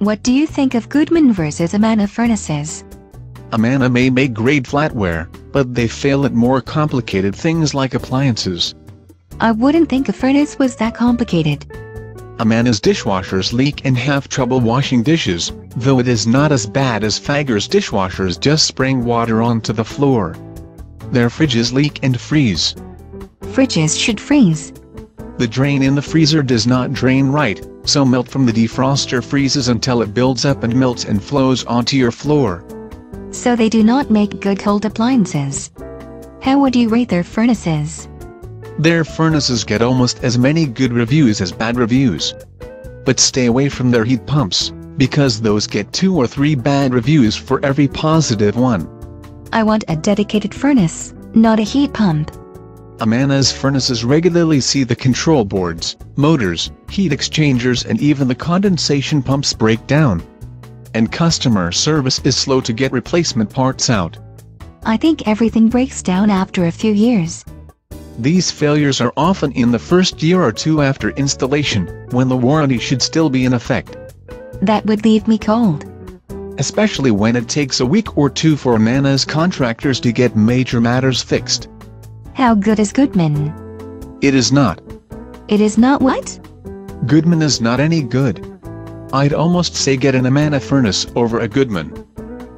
What do you think of Goodman versus Amana furnaces? Amana may make great flatware, but they fail at more complicated things like appliances. I wouldn't think a furnace was that complicated. Amana's dishwashers leak and have trouble washing dishes, though it is not as bad as Fagor's dishwashers just spraying water onto the floor. Their fridges leak and freeze. Fridges should freeze. The drain in the freezer does not drain right, so melt from the defroster freezes until it builds up and melts and flows onto your floor. So they do not make good cold appliances. How would you rate their furnaces? Their furnaces get almost as many good reviews as bad reviews. But stay away from their heat pumps, because those get two or three bad reviews for every positive one. I want a dedicated furnace, not a heat pump. Amana's furnaces regularly see the control boards, motors, heat exchangers and even the condensation pumps break down. And customer service is slow to get replacement parts out. I think everything breaks down after a few years. These failures are often in the first year or two after installation, when the warranty should still be in effect. That would leave me cold. Especially when it takes a week or two for Amana's contractors to get major matters fixed. How good is Goodman? It is not. It is not what? Goodman is not any good. I'd almost say get an Amana furnace over a Goodman.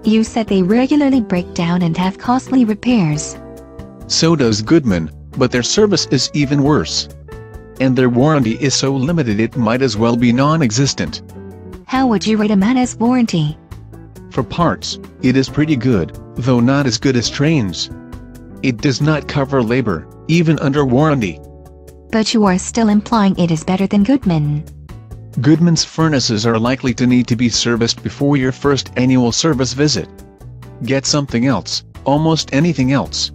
You said they regularly break down and have costly repairs. So does Goodman, but their service is even worse. And their warranty is so limited it might as well be non-existent. How would you rate a Amana's warranty? For parts, it is pretty good, though not as good as Trane's. It does not cover labor, even under warranty. But you are still implying it is better than Goodman. Goodman's furnaces are likely to need to be serviced before your first annual service visit. Get something else, almost anything else,